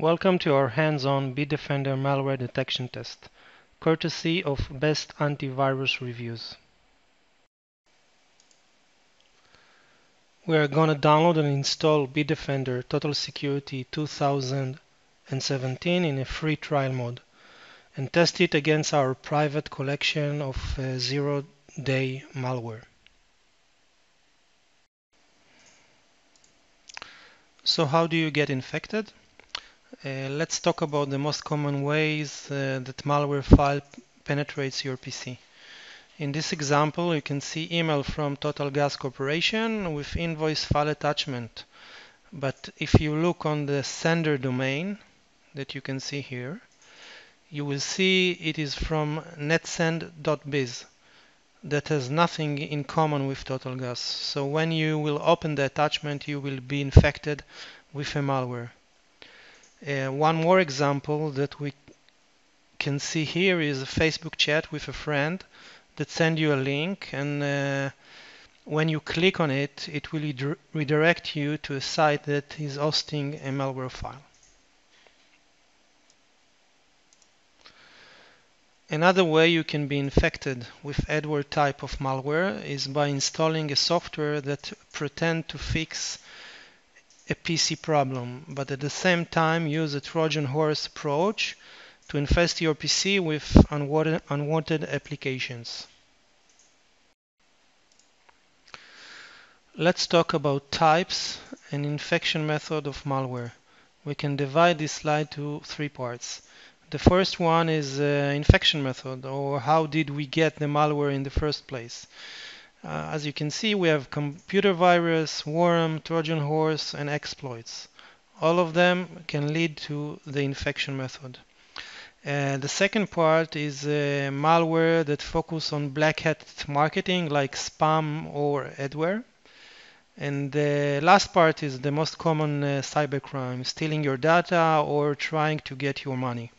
Welcome to our hands-on Bitdefender malware detection test, courtesy of Best Antivirus Reviews. We are going to download and install Bitdefender Total Security 2017 in a free trial mode and test it against our private collection of uh, zero-day malware. So how do you get infected? Uh, let's talk about the most common ways uh, that malware file penetrates your PC. In this example, you can see email from Total Gas Corporation with invoice file attachment. But if you look on the sender domain that you can see here, you will see it is from netsend.biz that has nothing in common with Total Gas. So when you will open the attachment, you will be infected with a malware. Uh, one more example that we can see here is a Facebook chat with a friend that send you a link and uh, when you click on it, it will redirect you to a site that is hosting a malware file. Another way you can be infected with adware type of malware is by installing a software that pretend to fix a PC problem, but at the same time use a Trojan horse approach to infest your PC with unwanted, unwanted applications. Let's talk about types and infection method of malware. We can divide this slide to three parts. The first one is uh, infection method or how did we get the malware in the first place. Uh, as you can see, we have computer virus, worm, Trojan horse, and exploits. All of them can lead to the infection method. Uh, the second part is uh, malware that focus on black hat marketing like spam or adware. And the last part is the most common uh, cybercrime, stealing your data or trying to get your money.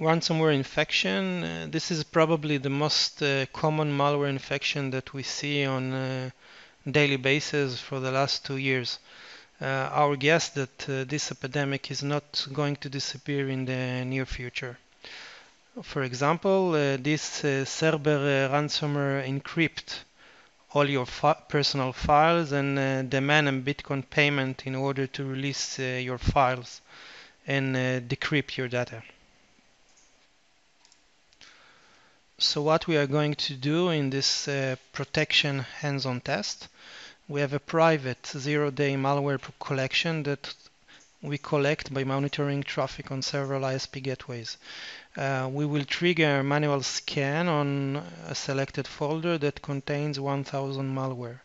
Ransomware infection. Uh, this is probably the most uh, common malware infection that we see on a daily basis for the last two years. Uh, our guess that uh, this epidemic is not going to disappear in the near future. For example, uh, this uh, Cerber ransomware encrypt all your fi personal files and demand a Bitcoin payment in order to release your files and decrypt your data. So what we are going to do in this uh, protection hands-on test, we have a private zero-day malware collection that we collect by monitoring traffic on several ISP gateways. Uh, we will trigger a manual scan on a selected folder that contains 1000 malware.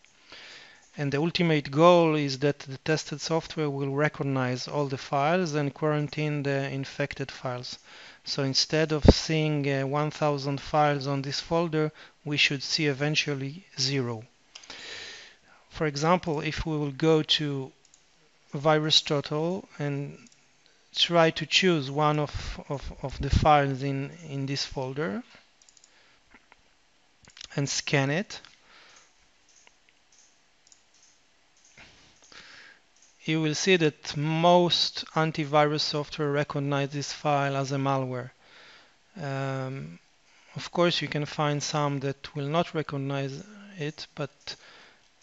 And the ultimate goal is that the tested software will recognize all the files and quarantine the infected files. So instead of seeing uh, 1000 files on this folder, we should see eventually zero. For example, if we will go to VirusTotal and try to choose one of, of, of the files in, in this folder and scan it, you will see that most antivirus software recognize this file as a malware. Um, of course, you can find some that will not recognize it, but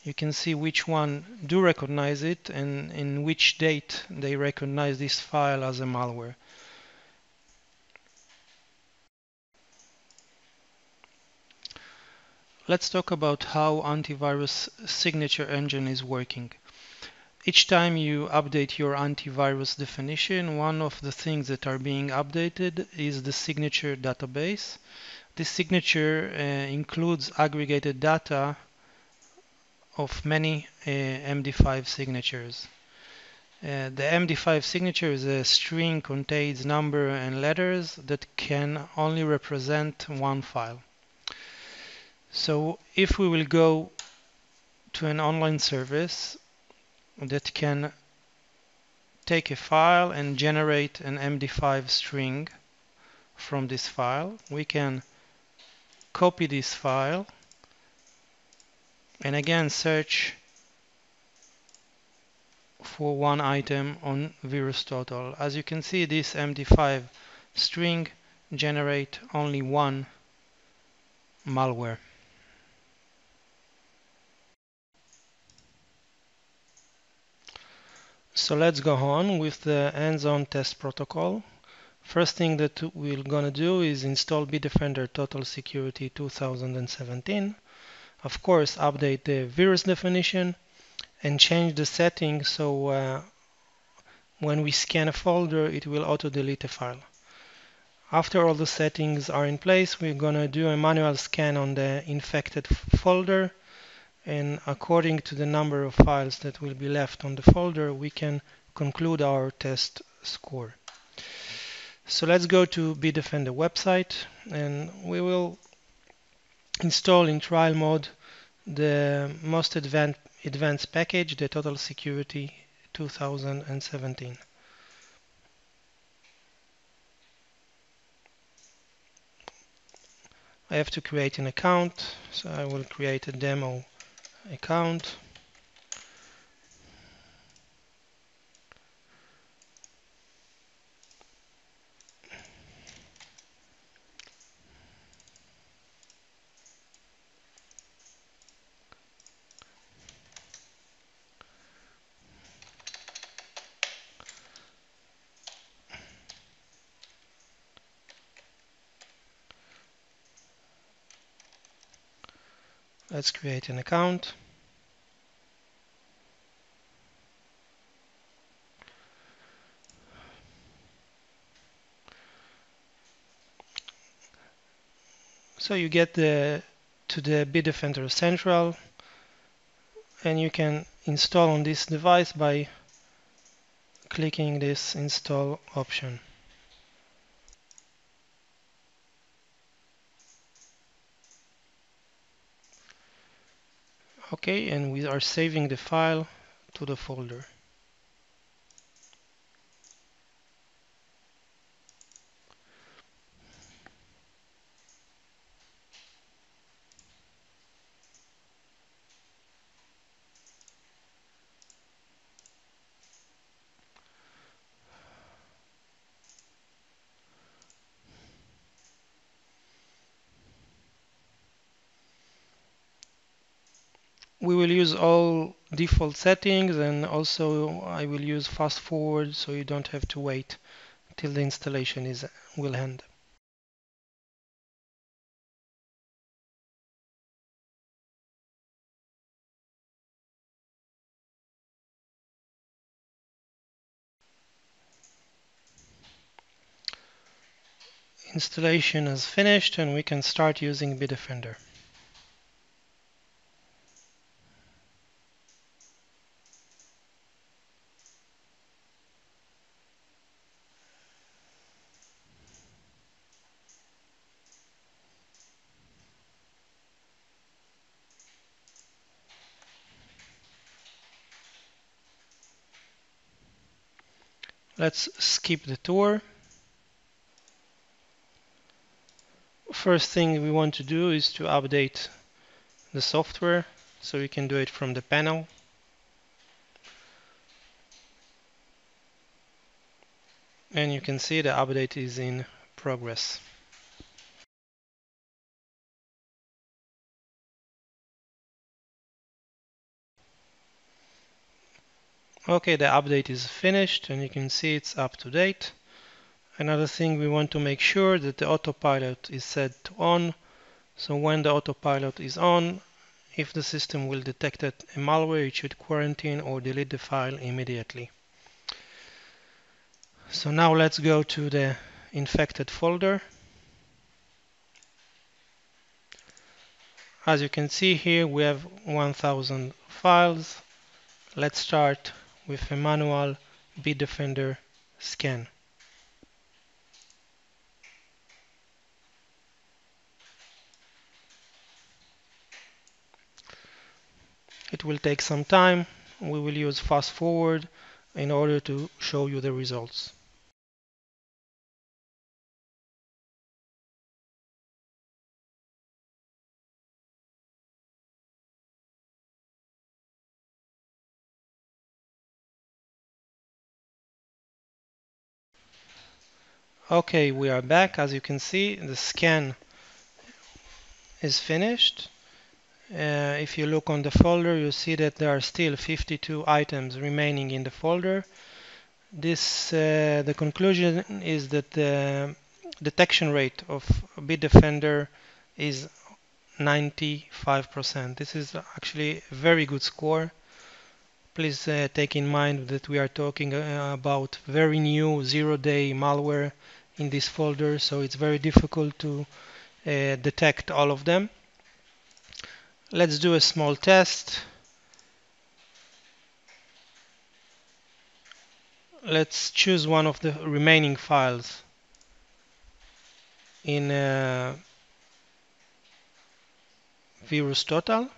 you can see which one do recognize it and in which date they recognize this file as a malware. Let's talk about how antivirus signature engine is working. Each time you update your antivirus definition, one of the things that are being updated is the signature database. This signature uh, includes aggregated data of many uh, MD5 signatures. Uh, the MD5 signature is a string contains number and letters that can only represent one file. So if we will go to an online service that can take a file and generate an MD5 string from this file. We can copy this file and again search for one item on VirusTotal. As you can see, this MD5 string generate only one malware. So let's go on with the hands-on test protocol. First thing that we're gonna do is install Bitdefender Total Security 2017. Of course, update the virus definition and change the setting so uh, when we scan a folder, it will auto-delete a file. After all the settings are in place, we're gonna do a manual scan on the infected folder and according to the number of files that will be left on the folder, we can conclude our test score. So let's go to Bitdefender website and we will install in trial mode the most advanced, advanced package, the Total Security 2017. I have to create an account, so I will create a demo account. Let's create an account. So you get the to the Bitdefender Central and you can install on this device by clicking this install option. Okay, and we are saving the file to the folder. We will use all default settings and also I will use fast forward so you don't have to wait till the installation is will end. Installation is finished and we can start using Bitdefender. Let's skip the tour. First thing we want to do is to update the software so we can do it from the panel. And you can see the update is in progress. Okay, the update is finished and you can see it's up to date. Another thing we want to make sure that the autopilot is set to on. So when the autopilot is on, if the system will detect a malware, it should quarantine or delete the file immediately. So now let's go to the infected folder. As you can see here, we have 1000 files. Let's start with a manual Bitdefender scan. It will take some time. We will use fast forward in order to show you the results. Okay, we are back. As you can see, the scan is finished. Uh, if you look on the folder, you see that there are still 52 items remaining in the folder. This, uh, the conclusion is that the detection rate of Bitdefender is 95%. This is actually a very good score. Please uh, take in mind that we are talking uh, about very new zero-day malware in this folder, so it's very difficult to uh, detect all of them. Let's do a small test. Let's choose one of the remaining files in uh, VirusTotal.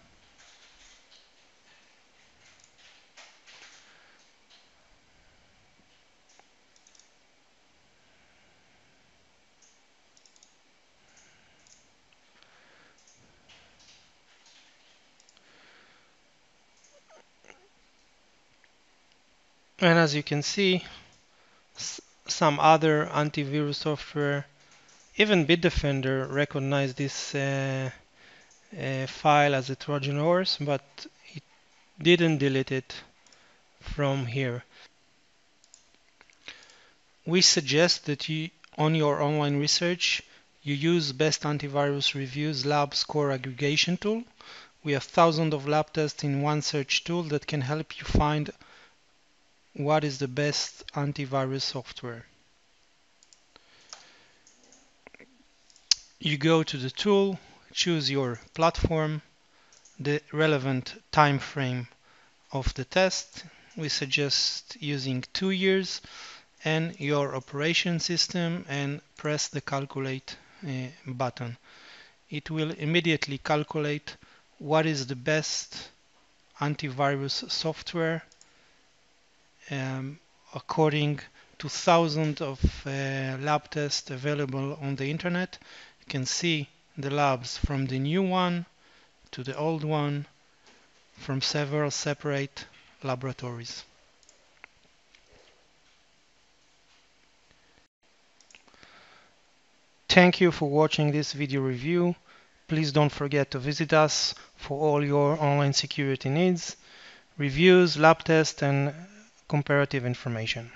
And as you can see, some other antivirus software, even Bitdefender recognized this uh, uh, file as a Trojan horse, but it didn't delete it from here. We suggest that you, on your online research, you use Best Antivirus Reviews Lab Score Aggregation tool. We have thousands of lab tests in one search tool that can help you find what is the best antivirus software. You go to the tool, choose your platform, the relevant time frame of the test. We suggest using two years and your operation system and press the calculate uh, button. It will immediately calculate what is the best antivirus software um, according to thousands of uh, lab tests available on the internet. You can see the labs from the new one to the old one from several separate laboratories. Thank you for watching this video review. Please don't forget to visit us for all your online security needs, reviews, lab tests, and comparative information.